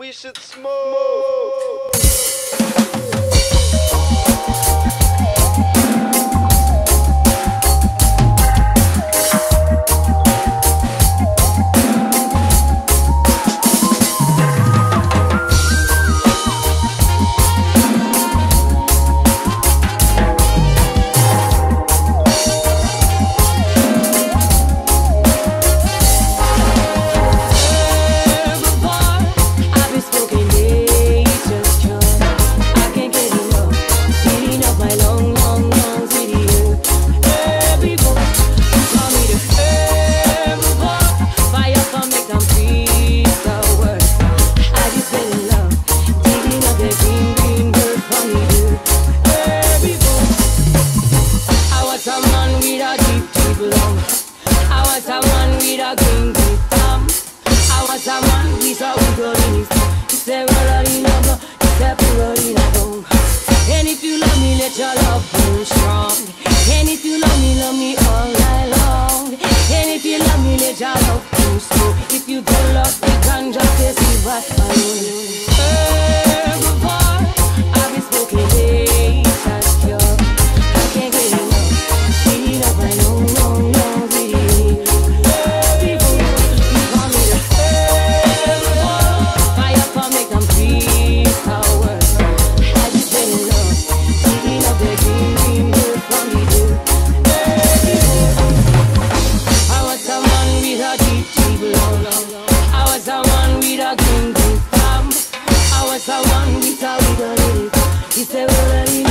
We should smoke. Yes, I want it, I will it. It's a